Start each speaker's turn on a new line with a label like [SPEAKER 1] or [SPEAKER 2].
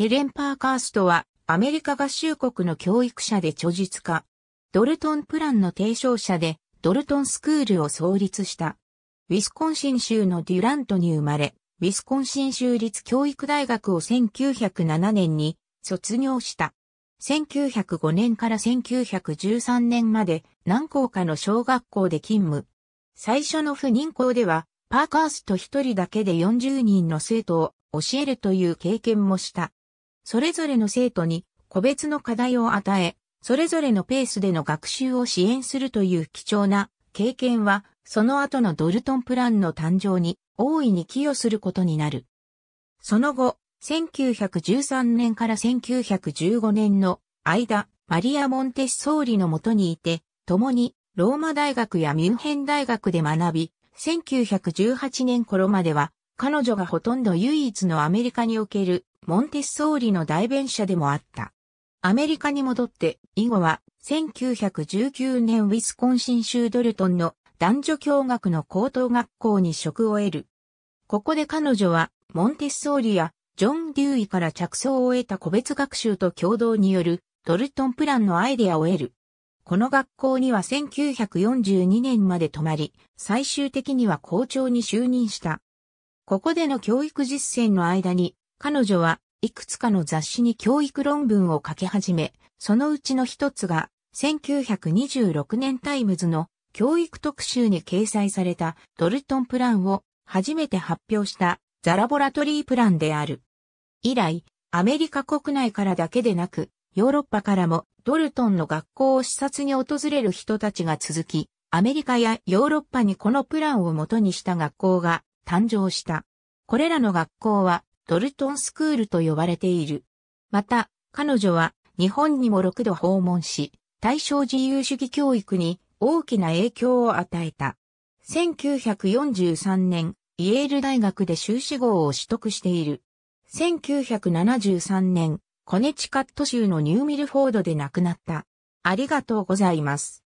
[SPEAKER 1] ヘレン・パーカーストはアメリカ合衆国の教育者で著述家。ドルトンプランの提唱者でドルトンスクールを創立した。ウィスコンシン州のデュラントに生まれ、ウィスコンシン州立教育大学を1907年に卒業した。1905年から1913年まで何校かの小学校で勤務。最初の不妊校では、パーカースト一人だけで40人の生徒を教えるという経験もした。それぞれの生徒に個別の課題を与え、それぞれのペースでの学習を支援するという貴重な経験は、その後のドルトンプランの誕生に大いに寄与することになる。その後、1913年から1915年の間、マリア・モンテッソーリのもとにいて、共にローマ大学やミュンヘン大学で学び、1918年頃までは彼女がほとんど唯一のアメリカにおけるモンテッソーリの代弁者でもあった。アメリカに戻って以後は1919年ウィスコンシン州ドルトンの男女共学の高等学校に職を得る。ここで彼女はモンテッソーリやジョン・デューイから着想を得た個別学習と共同によるドルトンプランのアイデアを得る。この学校には1942年まで泊まり、最終的には校長に就任した。ここでの教育実践の間に、彼女はいくつかの雑誌に教育論文を書き始め、そのうちの一つが、1926年タイムズの教育特集に掲載されたドルトンプランを初めて発表した The Laboratory Plan である。以来、アメリカ国内からだけでなく、ヨーロッパからもドルトンの学校を視察に訪れる人たちが続き、アメリカやヨーロッパにこのプランを元にした学校が誕生した。これらの学校はドルトンスクールと呼ばれている。また、彼女は日本にも6度訪問し、対象自由主義教育に大きな影響を与えた。1943年、イェール大学で修士号を取得している。1973年、コネチカット州のニューミルフォードで亡くなった。ありがとうございます。